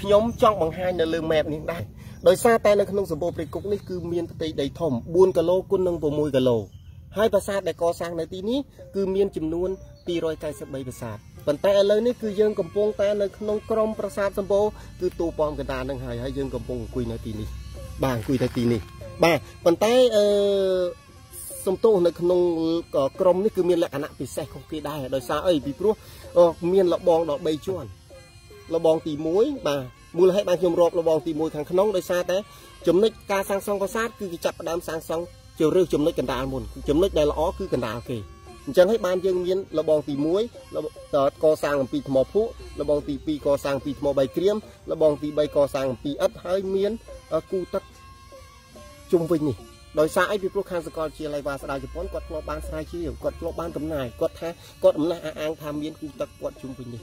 ខ្ញុំចង់បង្ហាញនៅលើ map នេះដែរដោយសារតែនៅក្នុងសម្បូរព្រៃគុកនេះគឺមានផ្ទៃដីធំ4គីឡូគុណនឹង6គីឡូហើយប្រាសាទដែលកសាងនៅទីនេះគឺមានចំនួន293ប្រាសាទប៉ុន្តែឥឡូវនេះគឺយើងកំពុងតែនៅក្នុងក្រមប្រាសាទសម្បូរគឺទូប៉មកណ្ដាលនឹងហើយហើយយើងកំពុងអង្គុយនៅទីនេះបាទអង្គុយនៅទីនេះបាទប៉ុន្តែអឺសំទោសនៅក្នុងក្រមនេះគឺមានលក្ខណៈពិសេសខុសគេដែរដោយសារអីពីព្រោះមានលបងដល់3ជាន់ លបងទី1បាទមូលហេតុបានខ្ញុំរាប់លបងទី1ខាងក្នុងដោយសារតែចំណុចការសាងសង់ប្រាសាទគឺគេចាប់ផ្ដើមសាងសង់ជារើសចំណុចកណ្ដាលមុនចំណុចដែលល្អគឺកណ្ដាលគេអញ្ចឹងហើយបានយើងមានលបងទី1កសាងអំពីថ្មភក់លបងទី2កសាងពីថ្មបៃក្រៀមលបងទី3កសាងអំពីឥដ្ឋហើយមានគូទឹកជុំវិញនេះដោយសារអីពីព្រោះខាងសកលជាលៃវ៉ាស្ដាយជប៉ុនគាត់ធ្លាប់បានស្រាវជ្រាវគាត់ធ្លាប់បានដំណើរគាត់ថាគាត់អំណះអាងថាមានគូទឹកគាត់ជុំវិញនេះ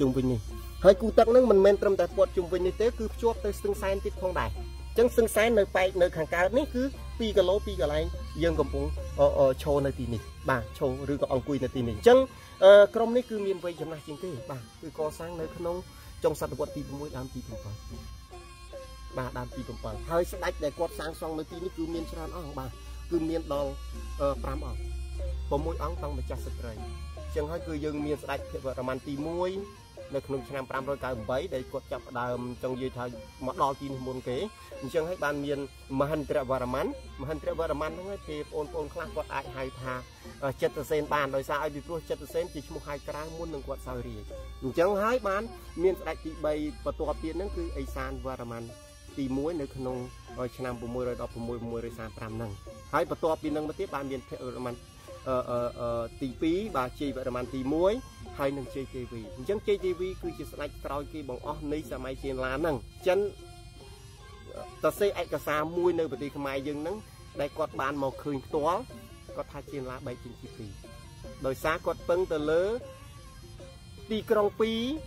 ជុំវិញនេះហើយគូទឹកហ្នឹងមិនមែនត្រឹមតែពាត់ជុំវិញនេះទេគឺភ្ជាប់ទៅស្ទឹងសែនទៀតផងដែរអញ្ចឹងស្ទឹងសែននៅប៉ែកនៅខាងកើតនេះគឺ2គីឡូ2កន្លែងយើងកំពុងឈរនៅទីនេះបាទឈរឬក៏អង្គុយនៅទីនេះអញ្ចឹងក្រុមនេះគឺមានវ័យចំណាស់ជាងគេបាទគឺកសាងនៅក្នុងចុងសតវត្សទី6ដើមទី7បាទដើមទី7ហើយស្ដេចដែលគាត់សាងសង់នៅទីនេះគឺមានច្រើនអង្គបាទគឺមានដល់5អង្គ6អង្គតាំងម្ចាស់ស្ត្រីអញ្ចឹងហើយគឺយើងមានស្ដេចភវរ្ម័នទី1 នៅក្នុងឆ្នាំ598ដែលគាត់ចាប់ផ្ដើមចង់និយាយថាមកដល់ទីនេះមុនគេអញ្ចឹងហើយបានមានមហិន្ទ្រវរ្ម័នមហិន្ទ្រវរ្ម័នហ្នឹងឯងពេលបងប្អូនខ្លះគាត់អាចហៅថាចិត្តសេនបានដោយសារឲ្យពីព្រោះចិត្តសេនជាឈ្មោះហៅក្រៅមុននឹងគាត់សោយរាជអញ្ចឹងហើយបានមានស្ដេចទី3បន្ទាប់ទៀតហ្នឹងគឺអេសានវរ្ម័នទី1នៅក្នុងឆ្នាំ616 635ហ្នឹងហើយបន្ទាប់ពីហ្នឹងមកទៀតបានមានភរ្ម័នទី 2បាទជ័យវរ្ម័នទី1ហើយនឹងជ័យទេវីអញ្ចឹងជ័យទេវីគឺជាស្ដេចក្រោយគេបង្អស់នៃសម័យចេនឡាហ្នឹងចិនតសេឯកសារមួយនៅប្រទេសខ្មែរយើងហ្នឹងដែលគាត់បានមកឃើញផ្ទាល់គាត់ថាចេនឡាបែកជាទី2ដោយសារគាត់ពឹងទៅលើទីក្រុង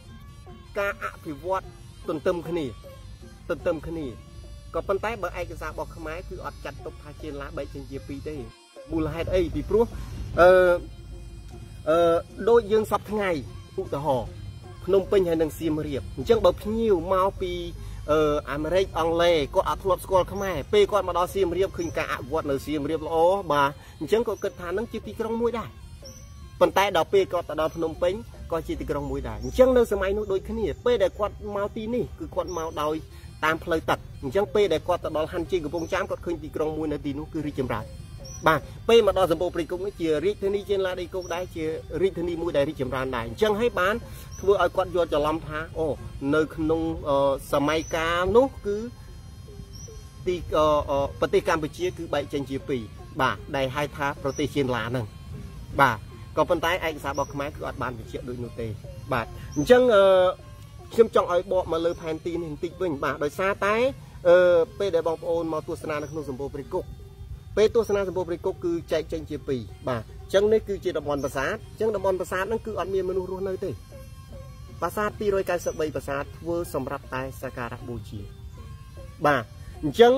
2ការអភិវឌ្ឍទន្ទឹមគ្នាទន្ទឹមគ្នាក៏ប៉ុន្តែបើឯកសាររបស់ខ្មែរគឺអត់ចាត់ទុកថាចេនឡាបែកជាជា2ទេ មូលហេតុអីពីព្រោះអឺអឺដូចយើងសពថ្ងៃឧទាហរណ៍ភ្នំពេញហើយនិងសៀមរាបអញ្ចឹងបើភ្ញៀវមកពីអឺអាមេរិកអង់គ្លេសគាត់អត់ធ្លាប់ស្គាល់ខ្មែរពេលគាត់មកដល់សៀមរាបឃើញការអភិវឌ្ឍនៅសៀមរាបល្អបាទអញ្ចឹងក៏គិតថានឹងជាទីក្រុងមួយដែរប៉ុន្តែដល់ពេលគាត់ទៅដល់ភ្នំពេញក៏ជាទីក្រុងមួយដែរអញ្ចឹងនៅសម័យនោះដូចគ្នាពេលដែលគាត់មកទីនេះគឺគាត់មកដោយតាមផ្លូវទឹកអញ្ចឹងពេលដែលគាត់ទៅដល់ហាន់ជ័យកំពង់ចាមគាត់ឃើញទីក្រុងមួយនៅទីនោះគឺរីកចម្រើន បាទពេលមកដល់សម្បូរព្រៃគុកនេះជារាជធានីជាឡាដីគុកដែរជារាជធានីមួយដែលរីកចម្រើនដែរអញ្ចឹងហើយបានធ្វើឲ្យគាត់យល់ច្រឡំថាអូនៅក្នុងសម័យកាលនោះគឺទីប្រទេសកម្ពុជា គឺបែកចេញជាពីរបាទដែលហៅថាប្រទេសជាឡាហ្នឹងបាទក៏ប៉ុន្តែឯកសាររបស់ខ្មែរគឺអត់បានបញ្ជាក់ដូចនោះទេ បាទអញ្ចឹងខ្ញុំចង់ឲ្យបកមកលើផែនទីនេះបន្តិចវិញបាទដោយសារតែអឺពេលដែលបងប្អូនមកទស្សនានៅក្នុងសម្បូរព្រៃគុក ពេលទស្សនាសម្បូរព្រៃគុកគឺចែកចេញជាពីរបាទអញ្ចឹងនេះគឺជាតំបន់ប្រាសាទអញ្ចឹងតំបន់ប្រាសាទហ្នឹងគឺអត់មានមនុស្សរស់នៅទេប្រាសាទ293ប្រាសាទធ្វើសម្រាប់តែសក្ការៈបូជា បាទអញ្ចឹង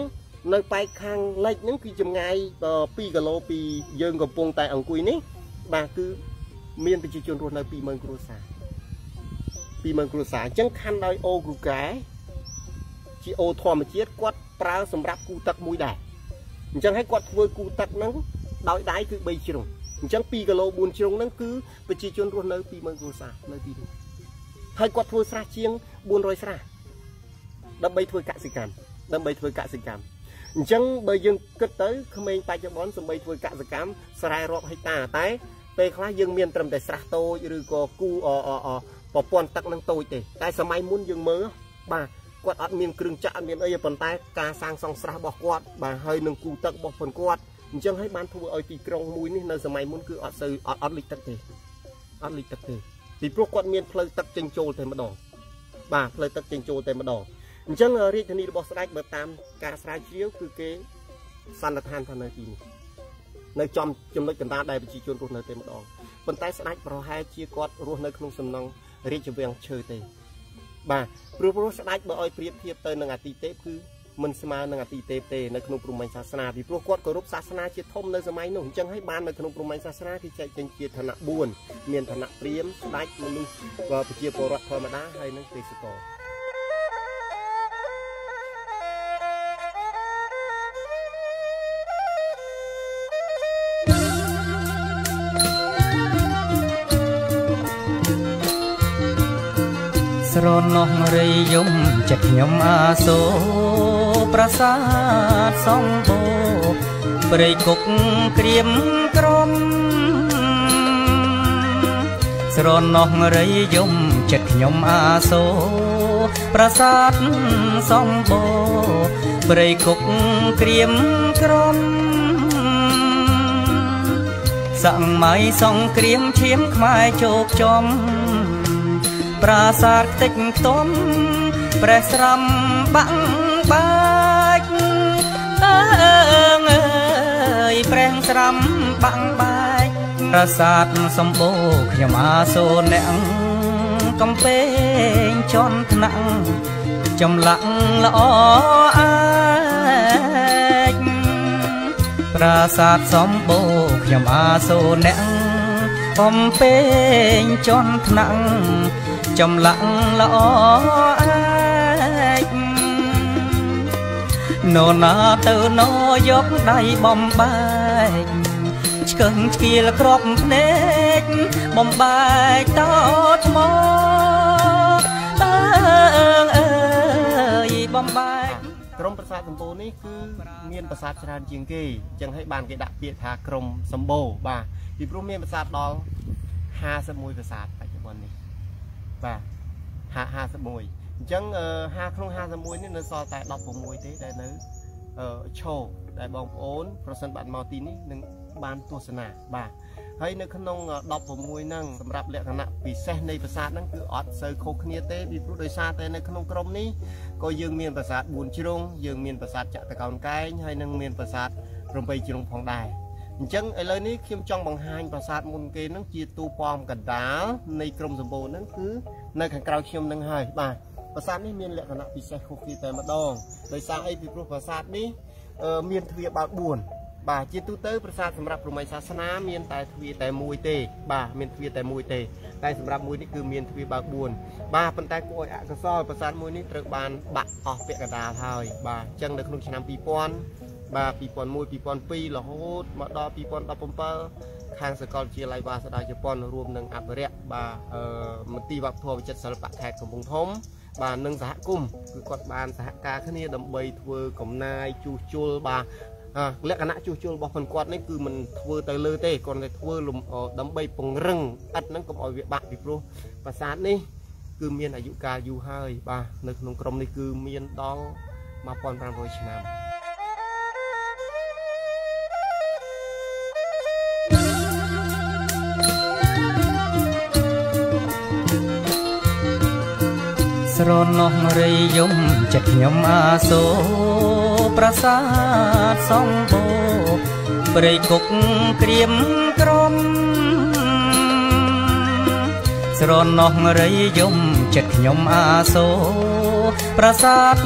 នៅប៉ែកខាងលិចហ្នឹងគឺចម្ងាយ2គីឡូពីយើងកំពុងតែអង្គុយនេះបាទគឺមានប្រជាជនរស់នៅ20000គ្រួសារ20000គ្រួសារអញ្ចឹងខណ្ឌដោយអូគ្រូកែជាអូធម្មជាតិគាត់ប្រើសម្រាប់គូទឹកមួយដែរ អញ្ចឹងហើយគាត់ធ្វើគូទឹកហ្នឹងដោយដៃគឺ3ជ្រុងអញ្ចឹង2គីឡូ4ជ្រុងហ្នឹងគឺប្រជាជនរស់នៅ20000គ្រួសារនៅទីនេះហើយគាត់ធ្វើស្រះជាង400ស្រះដើម្បីធ្វើកសិកម្មដើម្បីធ្វើកសិកម្មអញ្ចឹងបើយើងគិតទៅក្មេងបច្ចុប្បន្នសម្បីធ្វើកសិកម្មស្រែរាប់ហិកតាតែពេលខ្លះយើងមានត្រឹមតែស្រះតូចឬក៏គូអអប្រព័ន្ធទឹកនឹងតូចទេតែសម័យមុនយើងមើលបាទ គាត់អត់មានគ្រឿងចាក់អត់មានអីប៉ុន្តែការសាងសង់ស្រះរបស់គាត់បាទហើយនឹងគូទឹករបស់ប៉ុនគាត់អញ្ចឹងហើយបានធ្វើឲ្យទីក្រុងមួយនេះនៅសម័យមុនគឺអត់សូវអត់អត់លិចទឹកទេអត់លិចទឹកទេពីព្រោះគាត់មានផ្លូវទឹកចេញចូលតែម្ដងបាទផ្លូវទឹកចេញចូលតែម្ដងអញ្ចឹងរាជធានីរបស់ស្ដេចបើតាមការស្រាវជ្រាវគឺគេសន្និដ្ឋានថានៅទីនេះនៅចំចំណុចកណ្ដាលដែលប្រជាជនរស់នៅតែម្ដងប៉ុន្តែស្ដេចប្រហែលជាគាត់រស់នៅក្នុងសំណង់រាជវាំងឈើទេ បាទព្រោះព្រោះស្ដេចបើឲ្យប្រៀបធៀបទៅនឹងអាទិទេពគឺមិនស្មើនឹងអាទិទេពទេនៅក្នុងព្រហ្មញ្ញសាសនាពីព្រោះគាត់គោរពសាសនាជាធំនៅសម័យនោះអញ្ចឹងហើយបាននៅក្នុងព្រហ្មញ្ញសាសនាគេចែកចេញជាឋានៈ4មានឋានៈព្រាហ្មណ៍ស្ដេចមនុស្សក៏ប្រជាពលរដ្ឋធម្មតាហើយនិងទេសក ស្រណោះរីយំចិត្តខ្ញុំអាសូរប្រាសាទសំបូរព្រៃគុកក្រៀមក្រំស្រណោះរីយំចិត្តខ្ញុំអាសូរប្រាសាទសំបូរព្រៃគុកក្រៀមក្រំសង្ម័យសង្គ្រាមឈាមខ្មែរជោគចំ ប្រាសាទខ្ទេចខ្ទំព្រះស្រំបាក់បាច់អើងអើយព្រះស្រំបាក់បាច់ប្រាសាទសម្បូរខ្ញុំអាសូរអ្នកកំពែងជន់ថ្នាក់ចម្លាក់ល្អអាចប្រាសាទសម្បូរខ្ញុំអាសូរអ្នកបំពេញជន់ថ្នាក់ ចម្លាក់ល្អអាចនរណាទៅណយកដៃបំបែកឆ្កឹងឆ្កៀលក្របភ្នែកបំបែកតថ្មអើងអើយបំបែកក្រុមប្រាសាទសម្បូរនេះគឺមានប្រាសាទច្រើនជាងគេអញ្ចឹងហើយបានគេដាក់ពាក្យថាក្រុមសម្បូរបាទពីព្រោះមានប្រាសាទដល់51ប្រាសាទបច្ចុប្បន្ននេះ បាទ51អញ្ចឹង50ក្នុង51នេះនៅសល់តែ16ទេដែលនៅឈោដែលបងប្អូនប្រសិនបានមកទីនេះនឹងបានទស្សនាបាទហើយនៅក្នុង16ហ្នឹងសម្រាប់លក្ខណៈពិសេសនៃប្រាសាទហ្នឹងគឺអត់សូវខុសគ្នាទេពីព្រោះដោយសារតែនៅក្នុងក្រុមនេះក៏យើងមានប្រាសាទ4ជ្រុងយើងមានប្រាសាទចតុកោណកែងហើយនឹងមានប្រាសាទ8ជ្រុងផងដែរ អញ្ចឹងឥឡូវនេះខ្ញុំចង់បង្ហាញប្រាសាទមុនគេនឹងជាទូប៉មកណ្ដាលនៃក្រុមសម្បូរហ្នឹងគឺនៅខាងក្រៅខ្ញុំនឹងហើយបាទប្រាសាទនេះមានលក្ខណៈពិសេសខុសគ្នាតែម្ដងដោយសារអីពីព្រោះប្រាសាទនេះមានទ្វារបើក4បាទជាទូទៅប្រាសាទសម្រាប់ព្រហ្មញ្ញសាសនាមានតែទ្វារតែមួយទេ បាទមានទ្វារតែមួយទេ តែសម្រាប់មួយនេះគឺមានទ្វារបើក4បាទប៉ុន្តែគួរឲ្យអកុសលប្រាសាទមួយនេះត្រូវបានបាក់អស់ពាក់កណ្ដាលហើយបាទអញ្ចឹងនៅក្នុងឆ្នាំ2000 បាទ2001 2002រហូតមកដល់2017ខាងសាកលវិទ្យាល័យវាសនាជប៉ុនរួមនឹងអភិរក្សបាទអឺមន្ទីរវប្បធម៌វិចិត្រសិល្បៈខេត្តកំពង់ធំបាទនឹងសហគមន៍គឺគាត់បានសហការគ្នាដើម្បីធ្វើកំណាយជួសជុលបាទលក្ខណៈជួសជុលរបស់គាត់នេះគឺមិនធ្វើទៅលើទេគ្រាន់តែធ្វើដើម្បីពង្រឹងឥដ្ឋហ្នឹងកុំឲ្យវាបាក់ពីព្រោះប្រាសាទនេះគឺមានអាយុកាលយូរហើយបាទនៅក្នុងក្រុមនេះគឺមានដល់1500ឆ្នាំ ស្រណោះរីយំចិត្តខ្ញុំអាសូរប្រាសាទសម្បូរព្រៃគុកក្រៀមក្រំស្រណោះរីយំចិត្តខ្ញុំអាសូរប្រាសាទ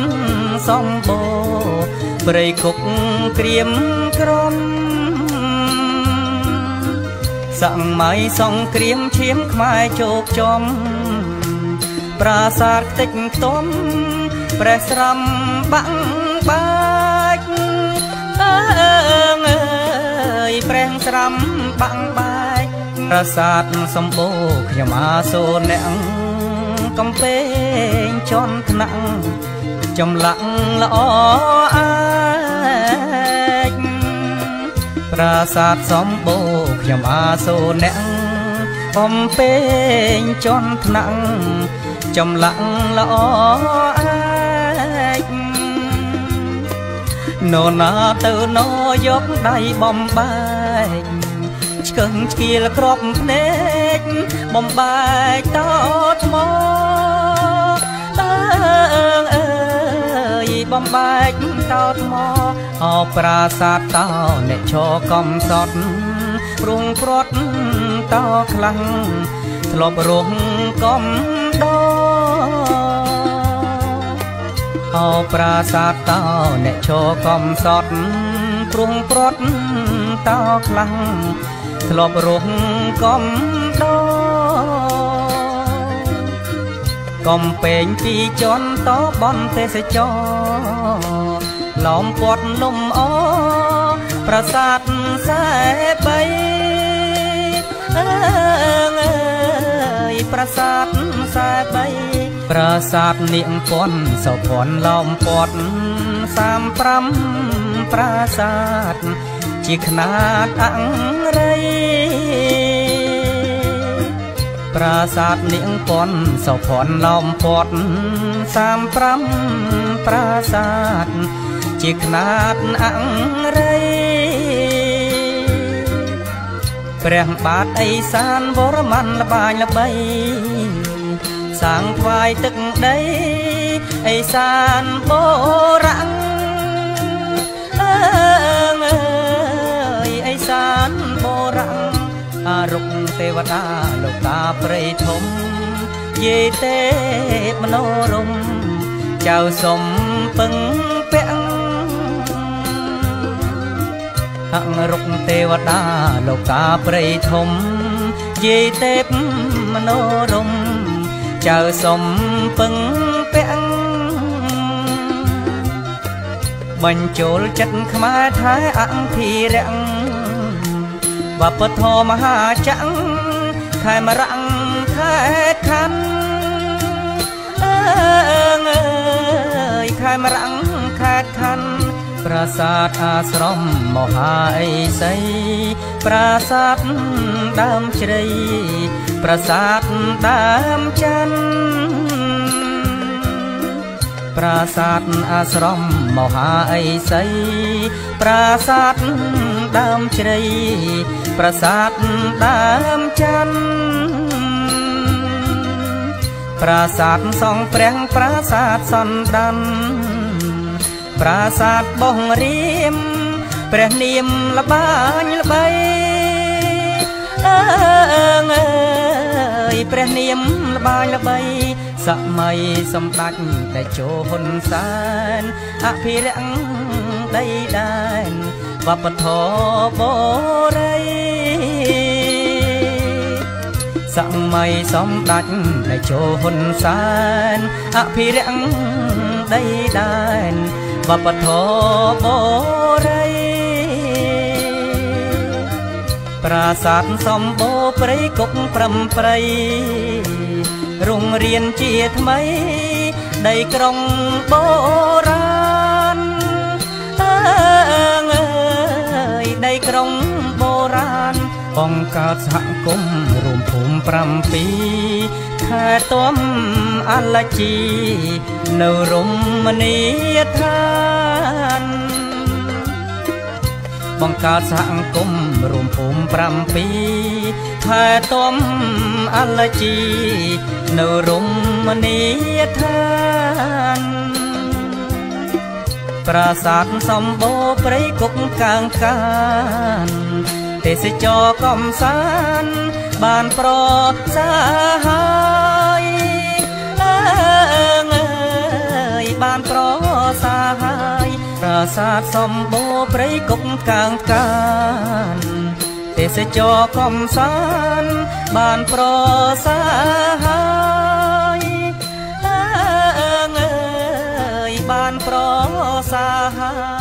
សម្បូរព្រៃគុកក្រៀមក្រំសង្ម័យសង្គ្រាមឈាមខ្មែរជោគចំ ប្រាសាទខ្ទេចខ្ទំព្រះស្រំបាក់បាច់អើងអើយព្រះស្រំបាក់បាច់ប្រាសាទសម្បូរខ្ញុំអាសូរអ្នកកំពែងជន់ថ្នាក់ចម្លាក់ល្អអាចប្រាសាទសម្បូរខ្ញុំអាសូរអ្នកកំពែងជន់ថ្នាក់ ចម្លាក់ល្អអាចនរណាទៅណយកដៃបំបែកឆ្កឹងឆ្កៀលក្របភ្នែកបំបែកតថ្មតើអើយបំបែកតថ្មអោប្រាសាទតោអ្នកឈរកំសត់ព្រុងព្រាត់តខ្លាំងធ្លាប់រងកំដោ ប្រាសាទតោអ្នកឈរកំសត់ព្រុងព្រាត់តោខ្លាំងធ្លាប់រងកំដោកំពេងពីជន់តបនទេសចរឡោមពាត់នំអប្រាសាទខ្សែបីអើងអើយប្រាសាទខ្សែបី ប្រាសាទនាងពន់សោភ័ណ្ឌឡោមព័ទ្ធ35ប្រាសាទជាខ្នាតអង្រៃប្រាសាទនាងពន់សោភ័ណ្ឌឡោមព័ទ្ធ35ប្រាសាទជាខ្នាតអង្រៃព្រះបាទអេសានវរ្ម័នលបាញល្បី សាងថ្វាយទឹកដីអេសានបរាំងអើងអើយអេសានបរាំងអរុកទេវតាលោកតាព្រៃធំយេទេមនោរមចៅសំពឹងពាក់អរុកទេវតាលោកតាព្រៃធំយេទេពមនោរម ចៅសំពឹងពាក់បញ្ចូលចិត្តខ្មែរថែអភិរក្សវប្បធម៌មហាចក្រខេមរៈខេត្តខណ្ឌអើងអើយខេមរៈខេត្តខណ្ឌប្រាសាទអាស្រមមហាអេសីប្រាសាទដើមជ្រៃ ប្រាសាទដើមច័ន្ទប្រាសាទអាស្រមមហាអេសីប្រាសាទដើមជ្រៃប្រាសាទដើមច័ន្ទប្រាសាទសង់ព្រះប្រាសាទសណ្ដានប្រាសាទបងរៀមព្រះនាមលបាញល្បី ព្រះនាមលបាញល្បី សម័យសម្ដេចតេជោហ៊ុនសែនអភិរក្សដីដែនវប្បធម៌បរិយសម័យសម្ដេចតេជោហ៊ុនសែនអភិរក្សដីដែនវប្បធម៌ប ប្រាសាទសំបូរព្រៃគុកប្រំព្រៃរុងរៀនជាថ្មី ដីក្រុងបូរាណអើងអើយដីក្រុងបូរាណបង្កើតសហគមន៍រួមភូមិ7ខេត្តទំអលជី នៅរមណីយដ្ឋាន បង្កើតសហគមន៍រួមភូមិ7ខេត្តទំអលជីនៅរមណីយដ្ឋានប្រាសាទសម្បូរព្រៃគុកកាងកានទេសចរកំសាន្តបានប្រសាហើយអើងអើយបានប្រសាហើយប្រាសាទសម្បូរ ព្រៃគុកកាងកានទេសចរកំសាន្តបានប្រសាហើយអើងអើយបានប្រសាហើយ